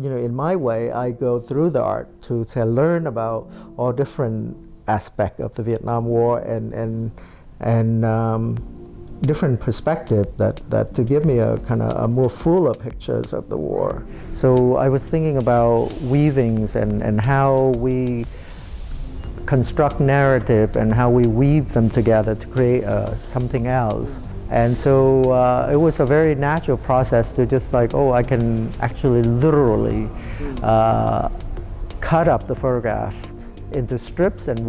you know, in my way, I go through the art to, to learn about all different aspects of the Vietnam War and, and, and um, different perspective that, that to give me a kind of a more fuller pictures of the war. So I was thinking about weavings and, and how we construct narrative and how we weave them together to create uh, something else. And so uh, it was a very natural process to just like, oh, I can actually literally uh, cut up the photographs into strips and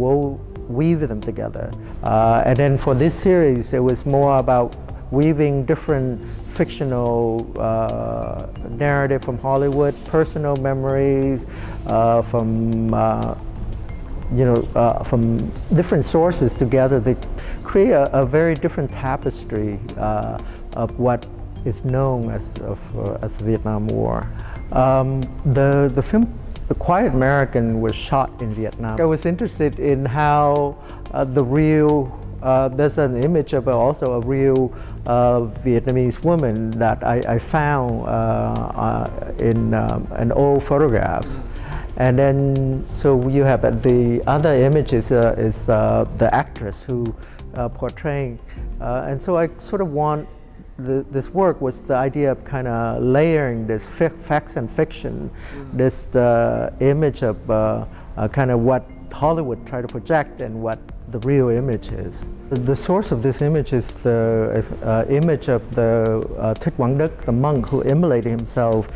weave them together. Uh, and then for this series, it was more about weaving different fictional uh, narrative from Hollywood, personal memories uh, from uh, you know, uh, from different sources together, they create a, a very different tapestry uh, of what is known as, of, uh, as the Vietnam War. Um, the, the film The Quiet American was shot in Vietnam. I was interested in how uh, the real uh, there's an image of also a real uh, Vietnamese woman that I, I found uh, uh in um, an old photographs. And then, so you have uh, the other image is, uh, is uh, the actress who uh, portraying. Uh, and so I sort of want, the, this work was the idea of kind of layering this facts and fiction, mm. this the image of uh, kind of what Hollywood tried to project and what the real image is. The source of this image is the uh, image of the uh, Thích Quảng Đức, the monk who immolated himself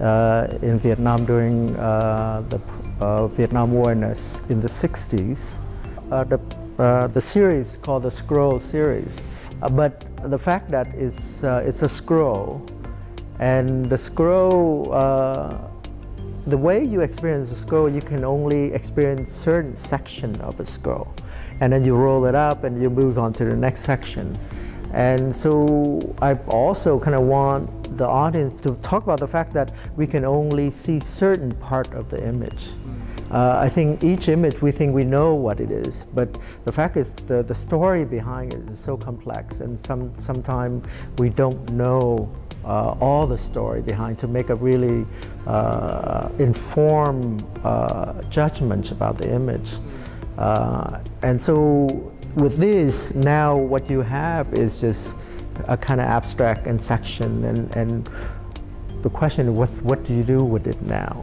uh, in Vietnam during uh, the uh, Vietnam War in the, in the 60s. the, the series called the Scroll series. but the fact that it's, it's a scroll and the scroll the way you experience a scroll, you can only experience certain section of a scroll. And then you roll it up and you move on to the next section. And so I also kind of want the audience to talk about the fact that we can only see certain part of the image. Uh, I think each image we think we know what it is, but the fact is the, the story behind it is so complex and some, sometimes we don't know uh, all the story behind to make a really uh, informed uh, judgment about the image. Uh, and so with this, now what you have is just a kind of abstract and section and, and the question what, what do you do with it now?